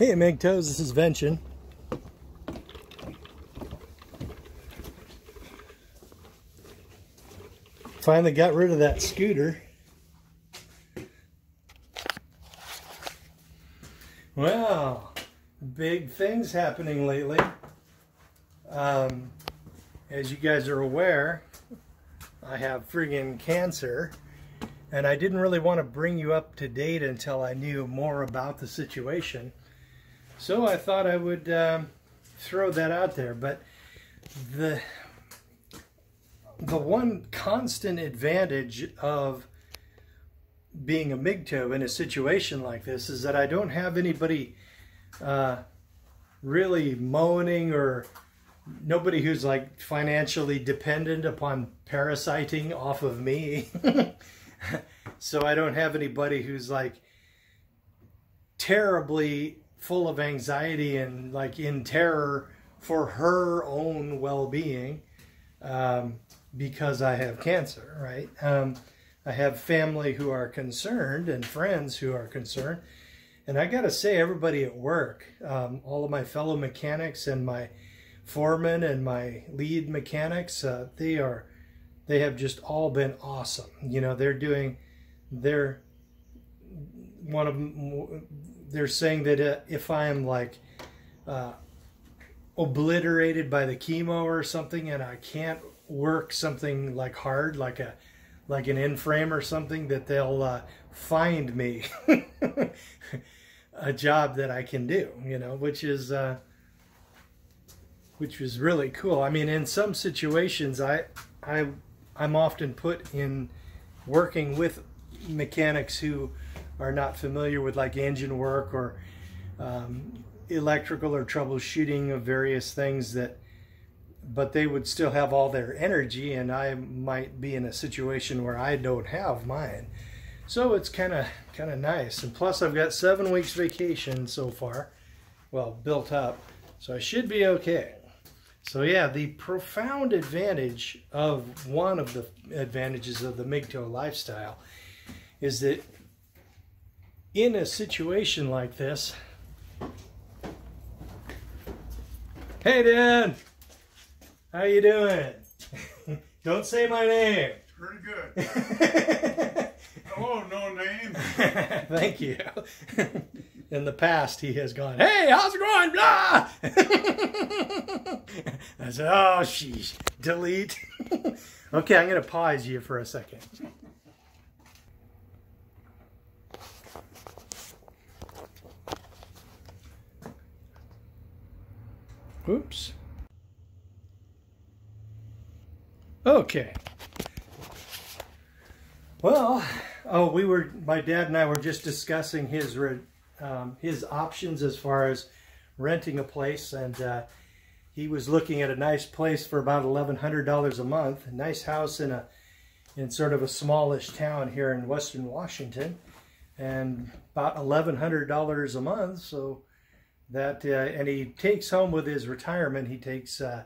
Hey Meg Toes, this is Vention. Finally got rid of that scooter. Well, big things happening lately. Um, as you guys are aware, I have friggin' cancer. And I didn't really want to bring you up to date until I knew more about the situation. So I thought I would um, throw that out there. But the the one constant advantage of being a MGTOW in a situation like this is that I don't have anybody uh, really moaning or nobody who's like financially dependent upon parasiting off of me. so I don't have anybody who's like terribly full of anxiety and like in terror for her own well-being um, because I have cancer, right? Um, I have family who are concerned and friends who are concerned. And I got to say, everybody at work, um, all of my fellow mechanics and my foreman and my lead mechanics, uh, they are, they have just all been awesome. You know, they're doing, they're, one of they're saying that uh, if I am like uh, obliterated by the chemo or something and I can't work something like hard, like a, like an in-frame or something, that they'll uh, find me a job that I can do, you know, which is, uh, which was really cool. I mean, in some situations, I, I, I'm often put in working with mechanics who are not familiar with like engine work or um, electrical or troubleshooting of various things that, but they would still have all their energy and I might be in a situation where I don't have mine. So it's kind of kind of nice. And plus I've got seven weeks vacation so far, well, built up. So I should be okay. So yeah, the profound advantage of one of the advantages of the MGTOW lifestyle is that in a situation like this, hey Dan, how you doing? Don't say my name. Pretty good. oh, no name. Thank you. In the past, he has gone, hey, how's it going? Blah! I said, oh, sheesh, delete. okay, I'm going to pause you for a second. Oops. Okay. Well, oh, we were, my dad and I were just discussing his um, his options as far as renting a place, and uh, he was looking at a nice place for about eleven hundred dollars a month, a nice house in a in sort of a smallish town here in Western Washington, and about eleven hundred dollars a month. So that, uh, and he takes home with his retirement, he takes uh,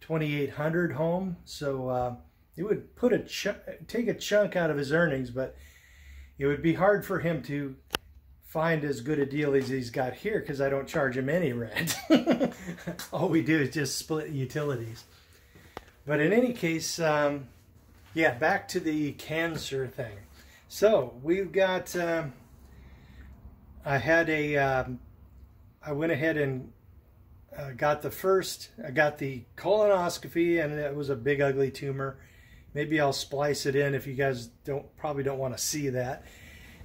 2,800 home. So uh, it would put a take a chunk out of his earnings, but it would be hard for him to find as good a deal as he's got here because I don't charge him any rent. All we do is just split utilities. But in any case, um, yeah, back to the cancer thing. So we've got, um, I had a um, I went ahead and uh, got the first, I got the colonoscopy and it was a big ugly tumor. Maybe I'll splice it in if you guys don't probably don't want to see that.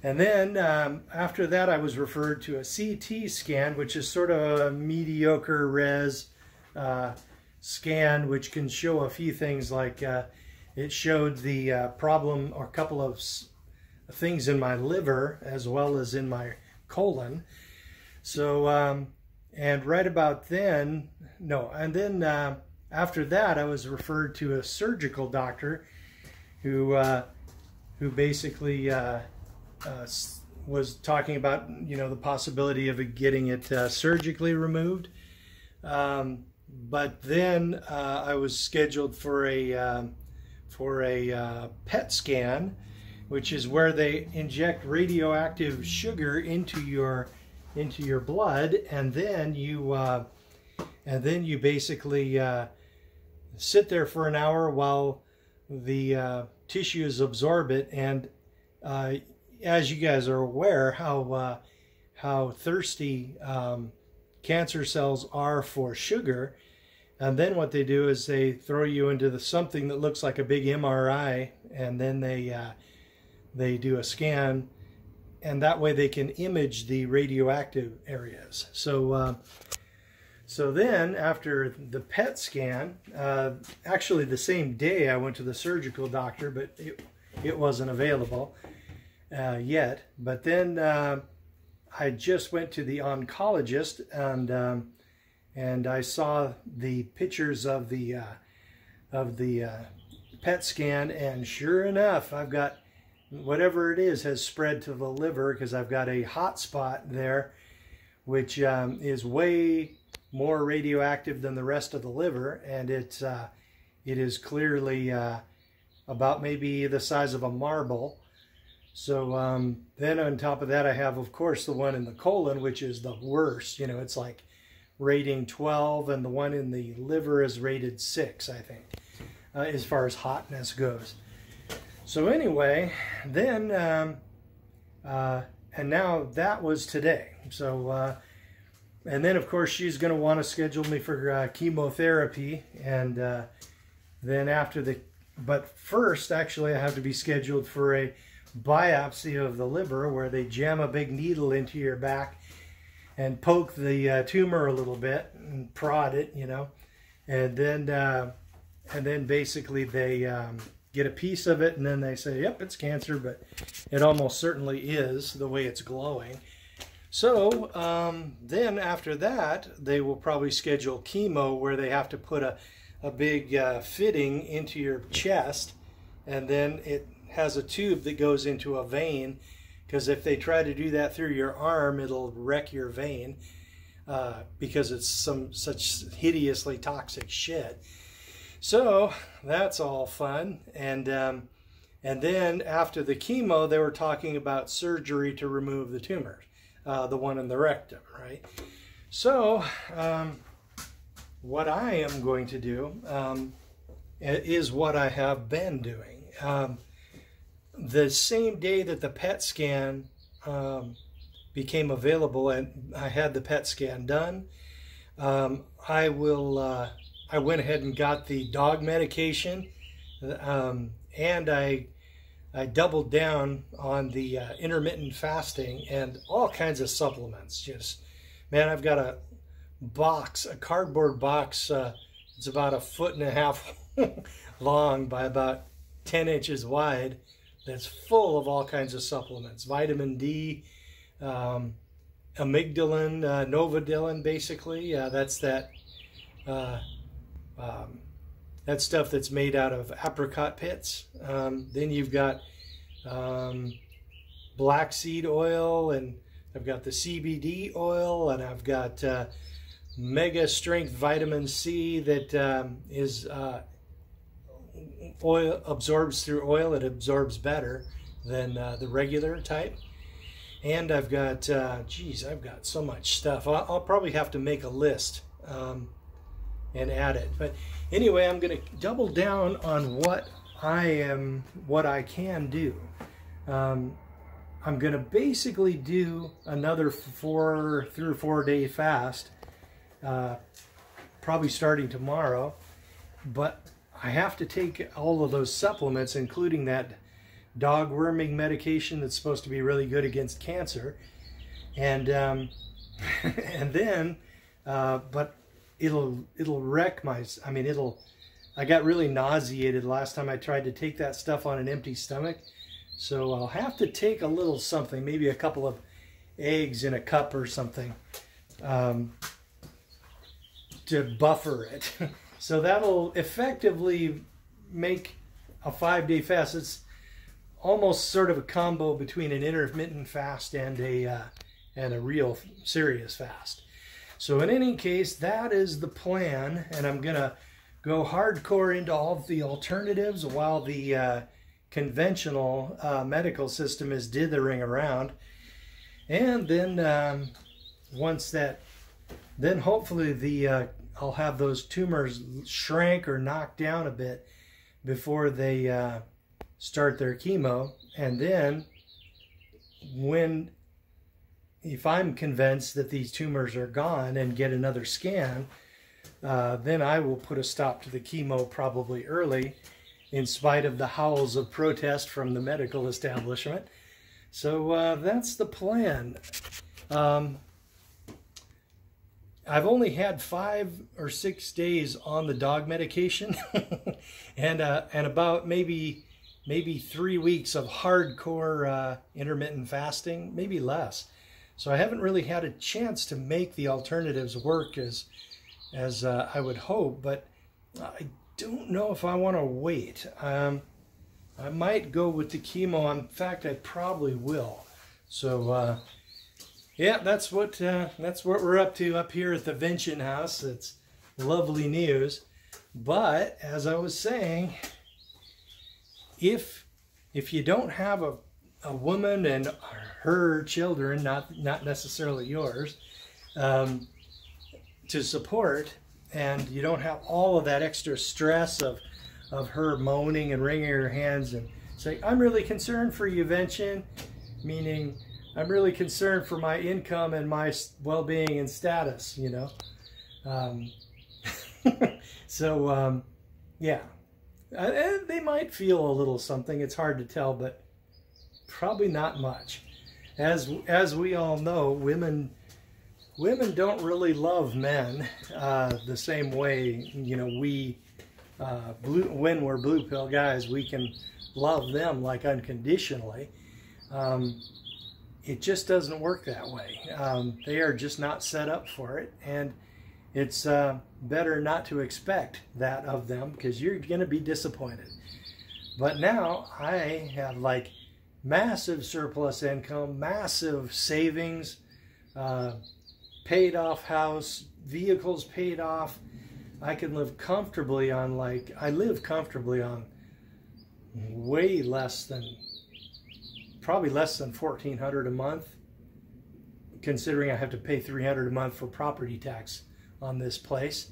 And then um, after that, I was referred to a CT scan, which is sort of a mediocre res uh, scan, which can show a few things like uh, it showed the uh, problem or a couple of things in my liver as well as in my colon. So, um, and right about then, no, and then uh, after that, I was referred to a surgical doctor who, uh, who basically uh, uh was talking about, you know, the possibility of getting it uh, surgically removed. Um, but then uh, I was scheduled for a um, for a PET scan, which is where they inject radioactive sugar into your into your blood, and then you uh, and then you basically uh, sit there for an hour while the uh, tissues absorb it. And uh, as you guys are aware, how uh, how thirsty um, cancer cells are for sugar. And then what they do is they throw you into the, something that looks like a big MRI, and then they uh, they do a scan, and that way they can image the radioactive areas. So. Uh, so then, after the PET scan, uh, actually the same day I went to the surgical doctor, but it, it wasn't available uh, yet. But then uh, I just went to the oncologist and um, and I saw the pictures of the uh, of the uh, PET scan, and sure enough, I've got whatever it is has spread to the liver because I've got a hot spot there, which um, is way more radioactive than the rest of the liver, and it's uh, it is clearly uh, about maybe the size of a marble. So um, then on top of that, I have, of course, the one in the colon, which is the worst. You know, it's like rating 12, and the one in the liver is rated 6, I think, uh, as far as hotness goes. So anyway, then, um, uh, and now that was today. So, uh, and then of course she's going to want to schedule me for uh, chemotherapy, and uh, then after the, but first, actually, I have to be scheduled for a biopsy of the liver where they jam a big needle into your back and poke the uh, tumor a little bit and prod it, you know, and then uh, and then basically they um, get a piece of it and then they say, yep, it's cancer, but it almost certainly is the way it's glowing. So um, then after that, they will probably schedule chemo where they have to put a, a big uh, fitting into your chest and then it has a tube that goes into a vein because if they try to do that through your arm, it'll wreck your vein uh, because it's some such hideously toxic shit. So that's all fun, and um, and then after the chemo, they were talking about surgery to remove the tumor, uh, the one in the rectum, right? So um, what I am going to do um, is what I have been doing. Um, the same day that the PET scan um, became available and I had the PET scan done, um, I will. Uh, I went ahead and got the dog medication, um, and I I doubled down on the uh, intermittent fasting and all kinds of supplements. Just man, I've got a box, a cardboard box. Uh, it's about a foot and a half long by about 10 inches wide that's full of all kinds of supplements vitamin D, um, amygdalin, uh, basically. Uh, that's that. Uh, um, that stuff that's made out of apricot pits. Um, then you've got um, black seed oil, and I've got the CBD oil, and I've got uh, mega strength vitamin C that um, is uh, oil absorbs through oil, it absorbs better than uh, the regular type. And I've got, uh, geez, I've got so much stuff. I'll, I'll probably have to make a list um, and add it. But anyway, I'm going to double down on what I am, what I can do. Um, I'm going to basically do another four, three or four day fast, uh, probably starting tomorrow. But I have to take all of those supplements, including that dog worming medication that's supposed to be really good against cancer. And um, and then, uh, but it'll it'll wreck my. I mean, it'll. I got really nauseated last time I tried to take that stuff on an empty stomach. So I'll have to take a little something, maybe a couple of eggs in a cup or something, um, to buffer it. So that'll effectively make a five day fast. It's almost sort of a combo between an intermittent fast and a uh, and a real serious fast. So in any case, that is the plan, and I'm gonna go hardcore into all of the alternatives while the uh, conventional uh, medical system is dithering around, and then um, once that, then hopefully the uh, I'll have those tumors shrink or knocked down a bit before they uh, start their chemo, and then when if I'm convinced that these tumors are gone and get another scan, uh, then I will put a stop to the chemo probably early, in spite of the howls of protest from the medical establishment. So uh, that's the plan. Um, I've only had five or six days on the dog medication, and uh, and about maybe maybe three weeks of hardcore uh, intermittent fasting, maybe less. So I haven't really had a chance to make the alternatives work as as uh, I would hope, but I don't know if I want to wait. Um, I might go with the chemo. In fact, I probably will. So uh, yeah, that's what uh, that's what we're up to up here at the Vention House. It's lovely news. But as I was saying, if if you don't have a, a woman and her children, not not necessarily yours, um, to support, and you don't have all of that extra stress of of her moaning and wringing her hands and saying, "I'm really concerned for you, Vention," meaning I'm really concerned for my income and my well-being and status, you know. Um, so, um, yeah, uh, they might feel a little something. It's hard to tell, but probably not much. As as we all know, women women don't really love men uh, the same way. You know, we uh, blue, when we're blue pill guys, we can love them like unconditionally. Um, it just doesn't work that way. Um, they are just not set up for it, and it's uh, better not to expect that of them because you're going to be disappointed. But now I have like massive surplus income, massive savings, uh, paid off house, vehicles paid off. I can live comfortably on like, I live comfortably on way less than probably less than 1400 a month considering I have to pay 300 a month for property tax on this place.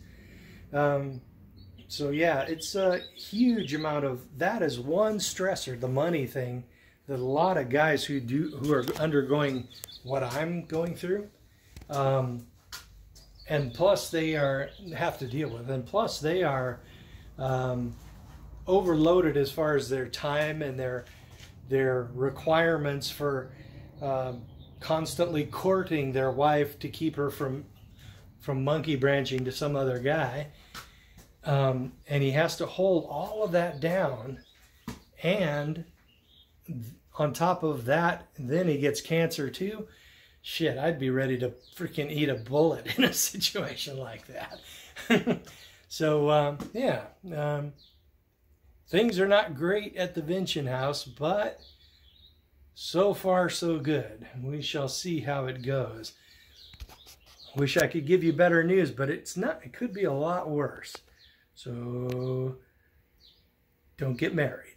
Um, so yeah, it's a huge amount of that is one stressor, the money thing that a lot of guys who do who are undergoing what I'm going through, um, and plus they are have to deal with, and plus they are um, overloaded as far as their time and their their requirements for um, constantly courting their wife to keep her from from monkey branching to some other guy. Um, and he has to hold all of that down. And on top of that, then he gets cancer too. Shit, I'd be ready to freaking eat a bullet in a situation like that. so, um, yeah. Um, Things are not great at the Vention house, but so far so good. We shall see how it goes. Wish I could give you better news, but it's not. It could be a lot worse. So don't get married.